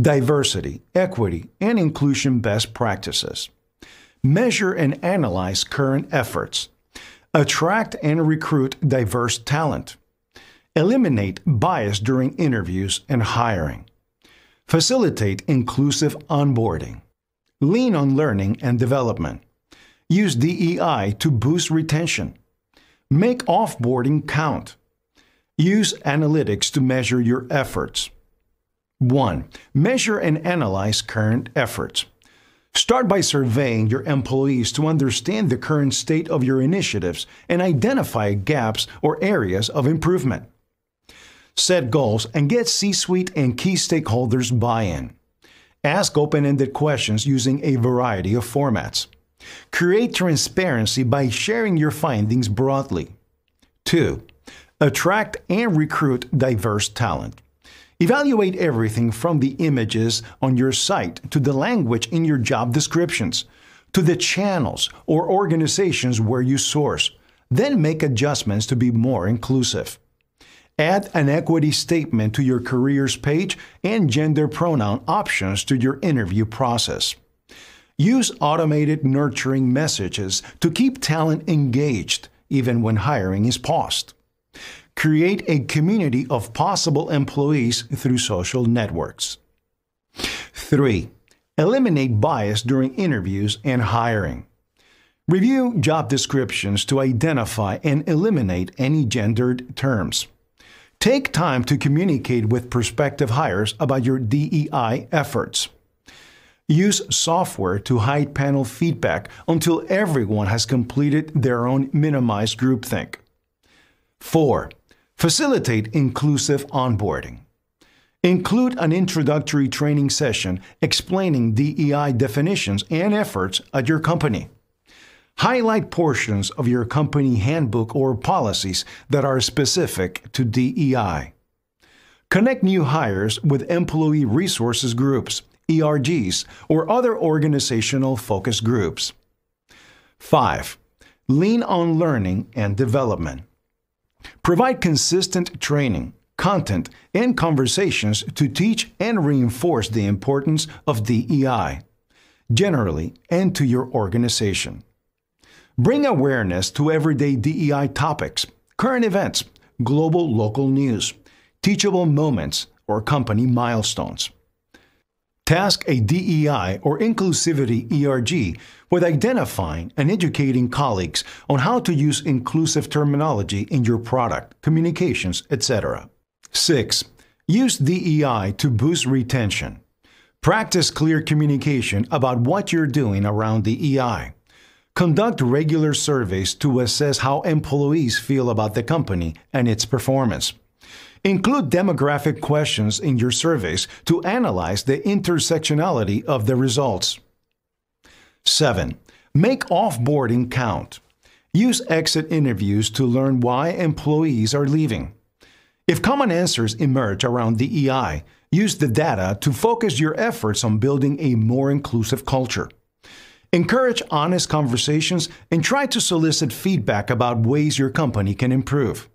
diversity, equity, and inclusion best practices. Measure and analyze current efforts. Attract and recruit diverse talent. Eliminate bias during interviews and hiring. Facilitate inclusive onboarding. Lean on learning and development. Use DEI to boost retention. Make offboarding count. Use analytics to measure your efforts. 1. Measure and analyze current efforts. Start by surveying your employees to understand the current state of your initiatives and identify gaps or areas of improvement. Set goals and get C suite and key stakeholders buy in. Ask open ended questions using a variety of formats. Create transparency by sharing your findings broadly. 2. Attract and recruit diverse talent. Evaluate everything from the images on your site to the language in your job descriptions to the channels or organizations where you source. Then make adjustments to be more inclusive. Add an equity statement to your careers page and gender pronoun options to your interview process. Use automated nurturing messages to keep talent engaged even when hiring is paused. Create a community of possible employees through social networks. 3. Eliminate bias during interviews and hiring. Review job descriptions to identify and eliminate any gendered terms. Take time to communicate with prospective hires about your DEI efforts. Use software to hide panel feedback until everyone has completed their own minimized groupthink. 4. Facilitate inclusive onboarding. Include an introductory training session explaining DEI definitions and efforts at your company. Highlight portions of your company handbook or policies that are specific to DEI. Connect new hires with employee resources groups, ERGs, or other organizational focus groups. 5. Lean on learning and development. Provide consistent training, content, and conversations to teach and reinforce the importance of DEI, generally, and to your organization. Bring awareness to everyday DEI topics, current events, global local news, teachable moments, or company milestones. Task a DEI or Inclusivity ERG with identifying and educating colleagues on how to use inclusive terminology in your product, communications, etc. 6. Use DEI to boost retention. Practice clear communication about what you're doing around DEI. Conduct regular surveys to assess how employees feel about the company and its performance. Include demographic questions in your surveys to analyze the intersectionality of the results. 7. Make offboarding count. Use exit interviews to learn why employees are leaving. If common answers emerge around DEI, use the data to focus your efforts on building a more inclusive culture. Encourage honest conversations and try to solicit feedback about ways your company can improve.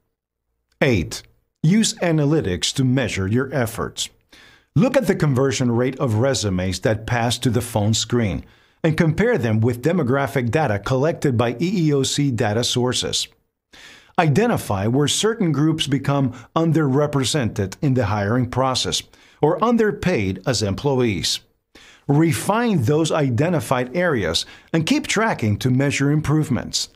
8. Use analytics to measure your efforts. Look at the conversion rate of resumes that pass to the phone screen and compare them with demographic data collected by EEOC data sources. Identify where certain groups become underrepresented in the hiring process or underpaid as employees. Refine those identified areas and keep tracking to measure improvements.